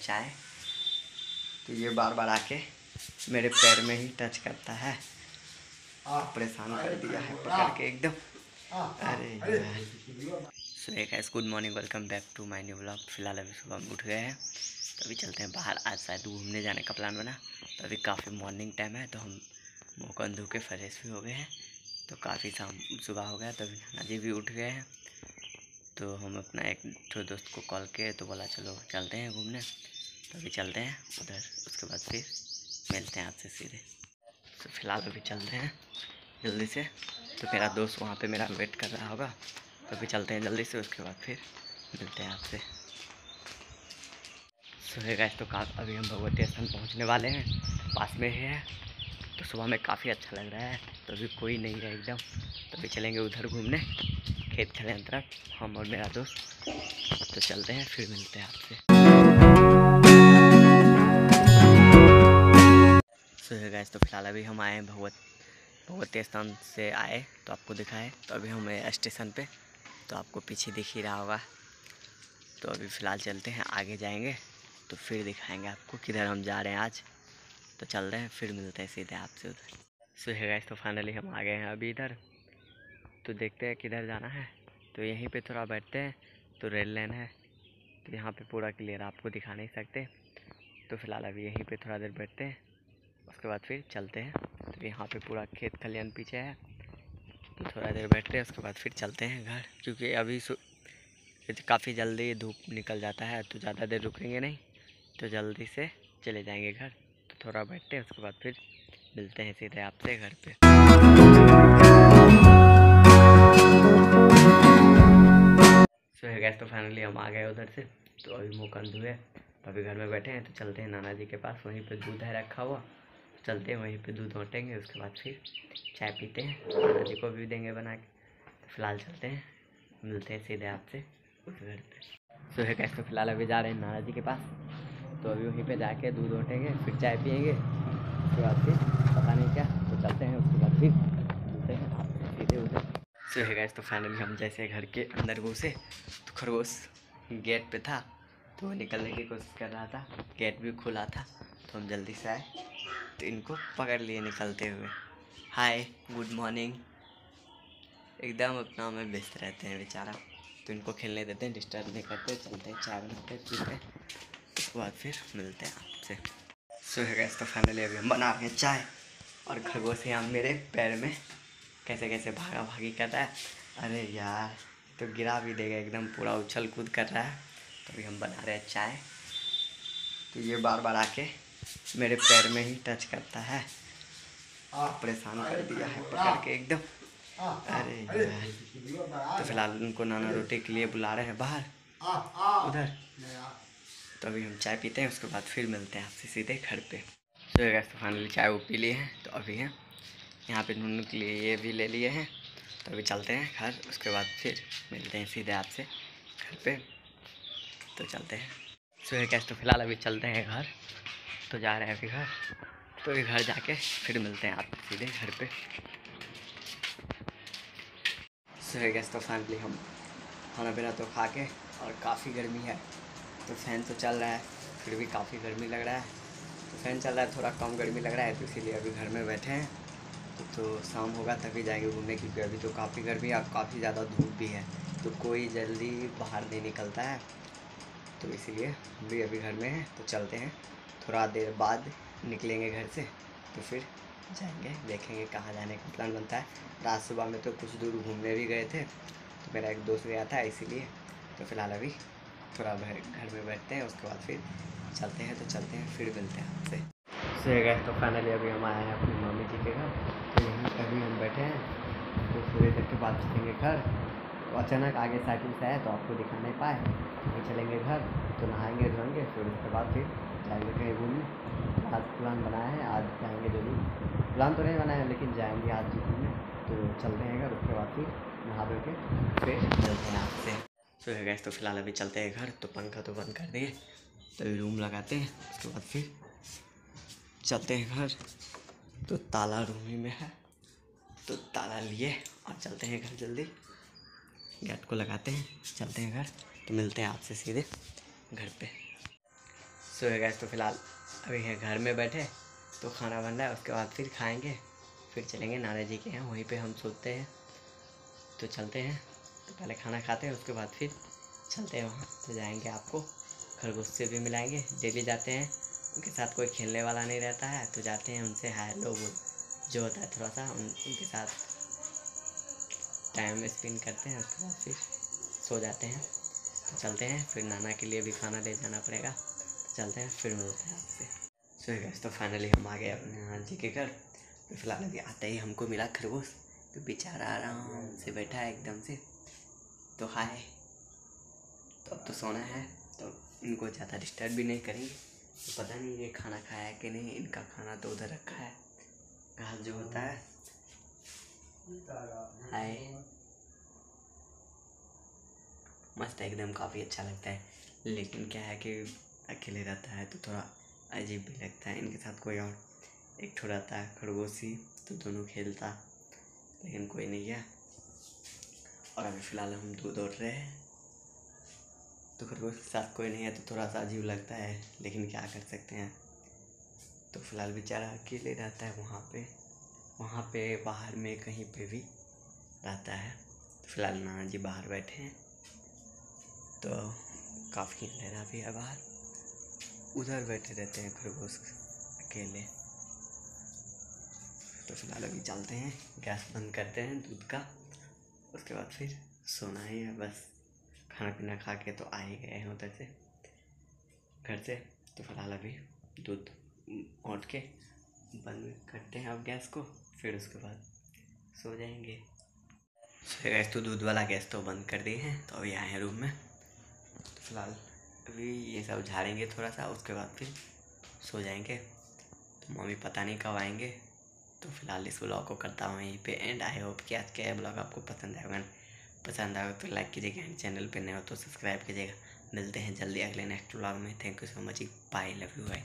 चाय तो ये बार बार आके मेरे पैर में ही टच करता है। परेशान कर दिया है पकड़ के एकदम। अरे सो एक है good morning welcome back to my new blog फ़िलहाल अभी सुबह हम उठ गए हैं। तो अभी चलते हैं बाहर। आज शायद घूमने जाने का प्लान बना। तो अभी काफ़ी मॉर्निंग टाइम है तो हम मुँह धो के फ्रेश भी हो गए हैं। तो काफ़ी शाम सुबह हो गया तो अभी नाना जी भी उठ गए हैं। तो हम अपना एक तो दोस्त को कॉल किए तो बोला, चलो, चलते हैं घूमने। तो अभी चलते हैं उधर, उसके बाद फिर मिलते हैं आपसे सीधे। तो फ़िलहाल अभी चलते हैं जल्दी से। तो मेरा दोस्त वहाँ पे मेरा वेट कर रहा होगा। तो अभी चलते हैं जल्दी से, उसके बाद फिर मिलते हैं आपसे। सुबह गए तो का अभी हम भगवती स्थान पहुँचने वाले हैं। पास में ही है। तो सुबह में काफ़ी अच्छा लग रहा है। तो अभी कोई नहीं है एकदम। तो अभी चलेंगे उधर घूमने। खेत खलियान तरफ़ हम और मेरा दोस्त। तो चलते हैं, फिर मिलते हैं आपसे। सुबह गए तो फ़िलहाल अभी हम आए हैं भगवत, भगवती स्थान से आए तो आपको दिखाए। तो अभी हम स्टेशन पे तो आपको पीछे दिख ही रहा होगा। तो अभी फ़िलहाल चलते हैं, आगे जाएँगे तो फिर दिखाएँगे आपको किधर हम जा रहे हैं आज। तो चल रहे हैं, फिर मिलते हैं सीधे आपसे उधर। सो है गाइस तो फाइनली हम आ गए हैं अभी इधर। तो देखते हैं किधर जाना है। तो यहीं पे थोड़ा बैठते हैं तो रेल लाइन है। तो यहाँ पे पूरा क्लियर, आपको दिखा नहीं सकते। तो फ़िलहाल अभी यहीं पे थोड़ा देर बैठते हैं, उसके बाद फिर चलते हैं। तो यहाँ पे पूरा खेत खलियान पीछे है। तो थोड़ा देर बैठते हैं, उसके बाद फिर चलते हैं घर, क्योंकि अभी काफ़ी जल्दी धूप निकल जाता है तो ज़्यादा देर रुकेंगे नहीं। तो जल्दी से चले जाएँगे घर। तो थोड़ा बैठते हैं, उसके बाद फिर मिलते हैं सीधे आपसे घर पे। गैस तो फाइनली हम आ गए उधर से। तो अभी मुँह कंध हुए। तो अभी घर में बैठे हैं तो चलते हैं नाना जी के पास। वहीं पे दूध है रखा हुआ। चलते हैं, वहीं पे दूध बाँटेंगे उसके बाद फिर चाय पीते हैं। नाना जी को भी देंगे बना के। तो फ़िलहाल चलते हैं। मिलते हैं सीधे आपसे घर पे सो है गैस तो फ़िलहाल अभी जा रहे हैं नाना जी के पास। तो अभी वहीं पे जाके दूध उठेंगे फिर चाय पियेंगे। उसके बाद फिर पता नहीं क्या तो चलते हैं, उसके बाद फिर मिलते हैं आप सीधे उधर सो है गैस तो फाइनली हम जैसे घर के अंदर घुसे तो खरगोश गेट पे था तो वो निकलने की कोशिश कर रहा था। गेट भी खुला था तो हम जल्दी से आए। तो इनको पकड़ लिए निकलते हुए। हाय गुड मॉर्निंग एकदम अपना में व्यस्त रहते हैं बेचारा। तो इनको खेलने देते हैं डिस्टर्ब नहीं करते, चलते चाय बनाते पीते उसके बाद फिर मिलते हैं आपसे। सो है गैस तो फाइनली अभी हम बना रहे हैं चाय। और खरगोश यहाँ मेरे पैर में। कैसे कैसे भागा भागी कर रहा है। अरे यार तो गिरा भी देगा, एकदम पूरा उछल कूद कर रहा है। तो अभी हम बना रहे हैं चाय। तो ये बार बार आके मेरे पैर में ही टच करता है। और परेशान कर दिया है पकड़ के एकदम। अरे यार तो फ़िलहाल उनको नाना रोटी के लिए बुला रहे हैं बाहर। उधर। तो अभी हम चाय पीते हैं, उसके बाद फिर मिलते हैं आपसे सीधे घर पे। तो फाइनली चाय वो पी लिए हैं तो अभी हैं। यहाँ पे ढूँढने के लिए ये भी ले लिए हैं। तो अभी चलते हैं घर, उसके बाद फिर मिलते हैं सीधे आपसे घर पे। तो चलते हैं। सो गैस तो फ़िलहाल अभी चलते हैं घर तो जा रहे हैं अभी घर। तो अभी घर जाके फिर मिलते हैं आप सीधे घर पे। सो गैस तो फाइनली हम खाना पीना तो खा के और काफ़ी गर्मी है। तो फ़ैन तो चल रहा है, फिर भी काफ़ी गर्मी लग रहा है। तो फ़ैन चल रहा है, थोड़ा कम गर्मी लग रहा है तो इसीलिए अभी घर में बैठे हैं। तो, तो शाम होगा तभी जाएँगे घूमने क्योंकि अभी तो काफ़ी गर्मी और काफ़ी ज़्यादा धूप भी है। तो कोई जल्दी बाहर नहीं निकलता है। तो इसीलिए हम भी अभी घर में हैं तो चलते हैं। थोड़ा देर बाद निकलेंगे घर से तो फिर जाएँगे देखेंगे कहाँ जाने का प्लान बनता है। रात सुबह में तो कुछ दूर घूमने भी गए थे तो मेरा एक दोस्त गया था इसीलिए तो फ़िलहाल अभी थोड़ा घर में बैठते हैं उसके बाद फिर चलते हैं तो चलते हैं फिर मिलते हैं आपसे। से गए तो फाइनली अभी हम आए हैं अपनी मम्मी जी के घर। तो यहीं अभी हम बैठे हैं। तो थोड़ी देर के बाद चलेंगे घर। तो अचानक आगे साइकिल से आए तो आपको दिखा नहीं पाए। नहीं चलेंगे घर। तो नहाएँगे, धोएँगे, फिर उसके बाद फिर जाएँगे कहीं घूमने। आज प्लान बनाया है, आज जाएँगे ज़रूर। प्लान तो नहीं बनाया, लेकिन जाएँगे आज घूमने। तो चलते हैं घर, उसके बाद फिर नहा धो के फिर चलते हैं आपसे सो। है गैस तो फ़िलहाल अभी चलते हैं घर। तो पंखा तो बंद कर दिए। तो रूम लगाते हैं, उसके बाद फिर चलते हैं घर। तो ताला रूम ही में है। तो ताला लिए और चलते हैं घर जल्दी। गेट को लगाते हैं, चलते हैं घर। तो मिलते हैं आपसे सीधे घर पे। सो गए तो फ़िलहाल अभी है घर में बैठे। तो खाना बन रहा है, उसके बाद फिर खाएँगे। फिर चलेंगे नाना जी के यहाँ, वहीं पे हम सोते हैं। तो चलते हैं। तो पहले खाना खाते हैं, उसके बाद फिर चलते हैं वहाँ। तो जाएँगे आपको, खरगोश से भी मिलाएँगे। डेली जाते हैं। उनके साथ कोई खेलने वाला नहीं रहता है तो जाते हैं उनसे हाय लोग जो होता है थोड़ा सा उन, उनके साथ टाइम स्पेंड करते हैं, उसके बाद फिर सो जाते हैं। तो चलते हैं, फिर नाना के लिए भी खाना ले जाना पड़ेगा। तो चलते हैं, फिर मिलते हैं आपसे। सो गैस तो फाइनली हम आ गए अपने नाना जी के घर। तो फ़िलहाल अभी आते ही हमको मिला खरगोश। तो बेचारा आराम से बैठा है एकदम से। तो हाय तो अब तो सोना है तो इनको ज़्यादा डिस्टर्ब भी नहीं करेंगे। पता नहीं ये खाना खाया है कि नहीं, इनका खाना तो उधर रखा है। घास जो होता है। हाय। मस्त एकदम काफ़ी अच्छा लगता है। लेकिन क्या है कि अकेले रहता है तो थोड़ा अजीब भी लगता है। इनके साथ कोई और एक ठो रहता है खरगोशी तो दोनों खेलता। लेकिन कोई नहीं है और अभी फ़िलहाल हम दूध ओट रहे हैं। तो खरगोश के साथ कोई नहीं है तो थोड़ा सा अजीब लगता है, लेकिन क्या कर सकते हैं? तो फ़िलहाल बेचारा अकेले रहता है वहाँ पे। वहाँ पे बाहर में कहीं पे भी रहता है। तो फ़िलहाल नाना जी बाहर बैठे हैं। तो काफ़ी अंधेरा भी है बाहर। उधर बैठे रहते हैं खरगोश अकेले। तो फ़िलहाल अभी चलते हैं। गैस बंद करते हैं दूध का। उसके बाद फिर सोना ही है बस। खाना पीना खा के तो आ ही गए हैं उधर से। घर से तो फ़िलहाल अभी दूध उठ के बंद करते हैं अब गैस को, फिर उसके बाद सो जाएँगे। सो गैस तो दूध वाला गैस तो बंद कर दिए हैं तो अभी आए हैं रूम में। तो फ़िलहाल अभी ये सब झाड़ेंगे थोड़ा सा उसके बाद फिर सो जाएँगे। तो मम्मी पता नहीं कब आएँगे। तो फ़िलहाल इस ब्लॉग को करता हूँ यहीं पे, एंड आई होप कि आज का ब्लॉग आपको पसंद आएगा पसंद आएगा तो लाइक कीजिएगा एंड चैनल पर नए हो तो सब्सक्राइब कीजिएगा। मिलते हैं जल्दी अगले नेक्स्ट ब्लॉग में। Thank you so much bye love you bye